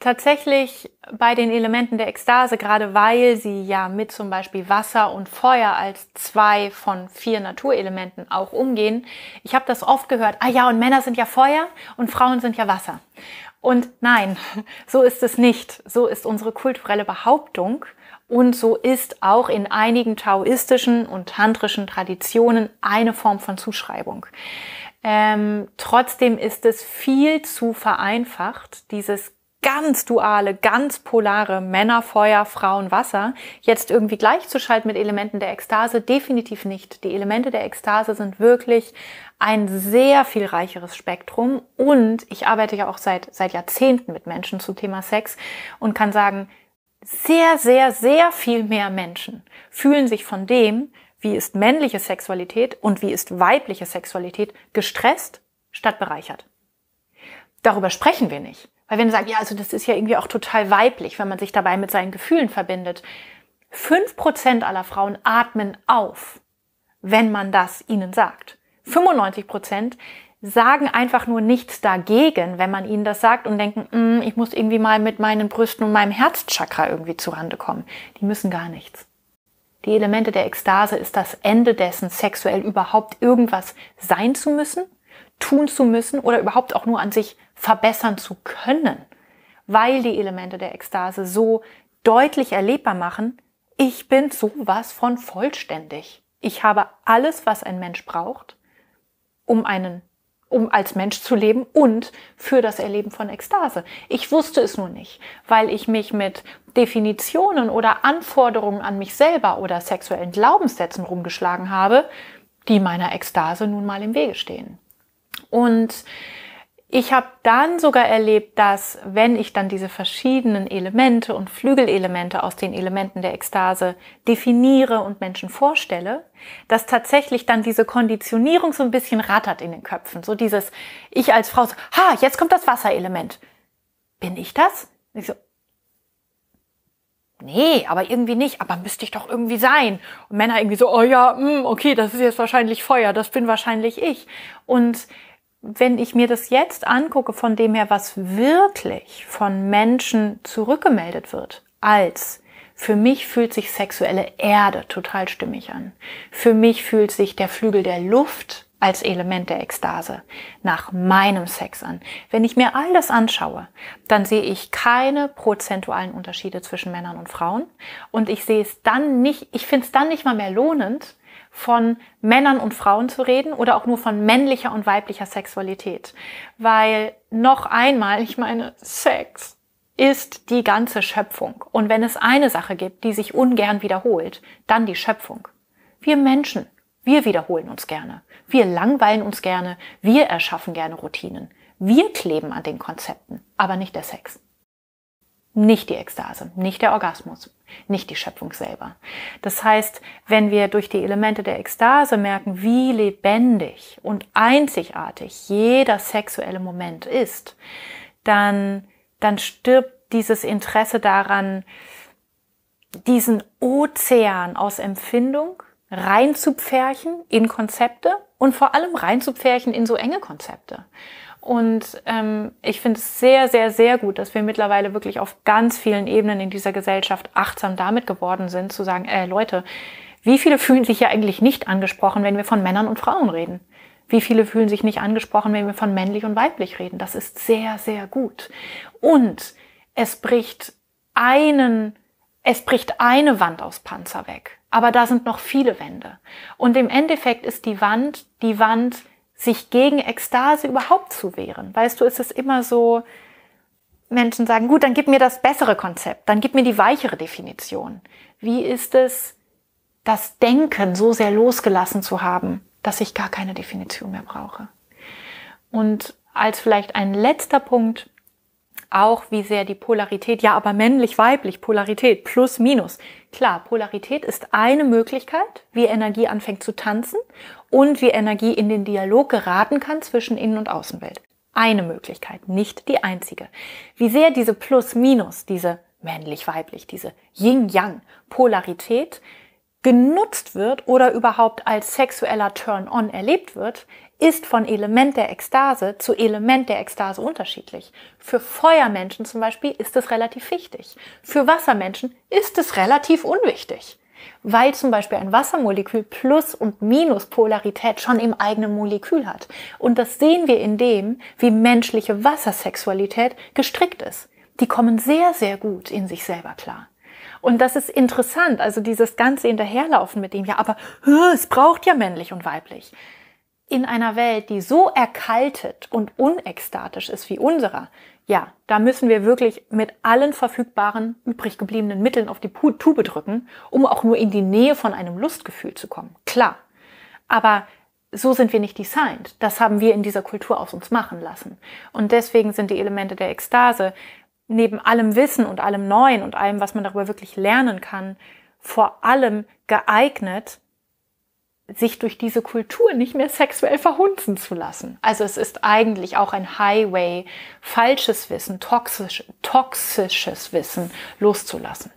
Tatsächlich bei den Elementen der Ekstase, gerade weil sie ja mit zum Beispiel Wasser und Feuer als zwei von vier Naturelementen auch umgehen. Ich habe das oft gehört, ah ja, und Männer sind ja Feuer und Frauen sind ja Wasser. Und nein, so ist es nicht. So ist unsere kulturelle Behauptung. Und so ist auch in einigen taoistischen und tantrischen Traditionen eine Form von Zuschreibung. Ähm, trotzdem ist es viel zu vereinfacht, dieses ganz duale, ganz polare Männer, Feuer, Frauen, Wasser jetzt irgendwie gleichzuschalten mit Elementen der Ekstase? Definitiv nicht. Die Elemente der Ekstase sind wirklich ein sehr viel reicheres Spektrum und ich arbeite ja auch seit, seit Jahrzehnten mit Menschen zum Thema Sex und kann sagen, sehr, sehr, sehr viel mehr Menschen fühlen sich von dem, wie ist männliche Sexualität und wie ist weibliche Sexualität gestresst statt bereichert. Darüber sprechen wir nicht. Weil wenn du sagst, ja, also das ist ja irgendwie auch total weiblich, wenn man sich dabei mit seinen Gefühlen verbindet. Fünf Prozent aller Frauen atmen auf, wenn man das ihnen sagt. 95 Prozent sagen einfach nur nichts dagegen, wenn man ihnen das sagt und denken, mm, ich muss irgendwie mal mit meinen Brüsten und meinem Herzchakra irgendwie zurande kommen. Die müssen gar nichts. Die Elemente der Ekstase ist das Ende dessen, sexuell überhaupt irgendwas sein zu müssen, tun zu müssen oder überhaupt auch nur an sich verbessern zu können, weil die Elemente der Ekstase so deutlich erlebbar machen, ich bin sowas von vollständig. Ich habe alles, was ein Mensch braucht, um einen um als Mensch zu leben und für das Erleben von Ekstase. Ich wusste es nur nicht, weil ich mich mit Definitionen oder Anforderungen an mich selber oder sexuellen Glaubenssätzen rumgeschlagen habe, die meiner Ekstase nun mal im Wege stehen. Und ich habe dann sogar erlebt, dass wenn ich dann diese verschiedenen Elemente und Flügelelemente aus den Elementen der Ekstase definiere und Menschen vorstelle, dass tatsächlich dann diese Konditionierung so ein bisschen rattert in den Köpfen. So dieses, ich als Frau so, ha, jetzt kommt das Wasserelement. Bin ich das? Ich so, nee, aber irgendwie nicht, aber müsste ich doch irgendwie sein. Und Männer irgendwie so, oh ja, mh, hm, okay, das ist jetzt wahrscheinlich Feuer, das bin wahrscheinlich ich. Und wenn ich mir das jetzt angucke, von dem her, was wirklich von Menschen zurückgemeldet wird, als für mich fühlt sich sexuelle Erde total stimmig an. Für mich fühlt sich der Flügel der Luft als Element der Ekstase nach meinem Sex an. Wenn ich mir all das anschaue, dann sehe ich keine prozentualen Unterschiede zwischen Männern und Frauen und ich sehe es dann nicht, ich finde es dann nicht mal mehr lohnend, von Männern und Frauen zu reden oder auch nur von männlicher und weiblicher Sexualität. Weil noch einmal, ich meine, Sex ist die ganze Schöpfung. Und wenn es eine Sache gibt, die sich ungern wiederholt, dann die Schöpfung. Wir Menschen, wir wiederholen uns gerne. Wir langweilen uns gerne. Wir erschaffen gerne Routinen. Wir kleben an den Konzepten, aber nicht der Sex. Nicht die Ekstase, nicht der Orgasmus, nicht die Schöpfung selber. Das heißt, wenn wir durch die Elemente der Ekstase merken, wie lebendig und einzigartig jeder sexuelle Moment ist, dann, dann stirbt dieses Interesse daran, diesen Ozean aus Empfindung reinzupferchen in Konzepte und vor allem reinzupferchen in so enge Konzepte. Und ähm, ich finde es sehr, sehr, sehr gut, dass wir mittlerweile wirklich auf ganz vielen Ebenen in dieser Gesellschaft achtsam damit geworden sind, zu sagen, äh, Leute, wie viele fühlen sich ja eigentlich nicht angesprochen, wenn wir von Männern und Frauen reden? Wie viele fühlen sich nicht angesprochen, wenn wir von männlich und weiblich reden? Das ist sehr, sehr gut. Und es bricht einen, es bricht eine Wand aus Panzer weg. Aber da sind noch viele Wände. Und im Endeffekt ist die Wand, die Wand, sich gegen Ekstase überhaupt zu wehren. Weißt du, ist es immer so, Menschen sagen, gut, dann gib mir das bessere Konzept, dann gib mir die weichere Definition. Wie ist es, das Denken so sehr losgelassen zu haben, dass ich gar keine Definition mehr brauche? Und als vielleicht ein letzter Punkt, auch wie sehr die Polarität, ja, aber männlich-weiblich, Polarität, plus, minus. Klar, Polarität ist eine Möglichkeit, wie Energie anfängt zu tanzen und wie Energie in den Dialog geraten kann zwischen Innen- und Außenwelt. Eine Möglichkeit, nicht die einzige. Wie sehr diese Plus-Minus, diese männlich-weiblich, diese Yin-Yang-Polarität genutzt wird oder überhaupt als sexueller Turn-on erlebt wird, ist von Element der Ekstase zu Element der Ekstase unterschiedlich. Für Feuermenschen zum Beispiel ist es relativ wichtig. Für Wassermenschen ist es relativ unwichtig. Weil zum Beispiel ein Wassermolekül Plus- und Minuspolarität schon im eigenen Molekül hat. Und das sehen wir in dem, wie menschliche Wassersexualität gestrickt ist. Die kommen sehr, sehr gut in sich selber klar. Und das ist interessant, also dieses ganze Hinterherlaufen mit dem, ja, aber es braucht ja männlich und weiblich in einer Welt, die so erkaltet und unekstatisch ist wie unserer, ja, da müssen wir wirklich mit allen verfügbaren übrig gebliebenen Mitteln auf die Tube drücken, um auch nur in die Nähe von einem Lustgefühl zu kommen. Klar. Aber so sind wir nicht designt. Das haben wir in dieser Kultur aus uns machen lassen. Und deswegen sind die Elemente der Ekstase neben allem Wissen und allem Neuen und allem, was man darüber wirklich lernen kann, vor allem geeignet, sich durch diese Kultur nicht mehr sexuell verhunzen zu lassen. Also es ist eigentlich auch ein Highway, falsches Wissen, toxisch, toxisches Wissen loszulassen.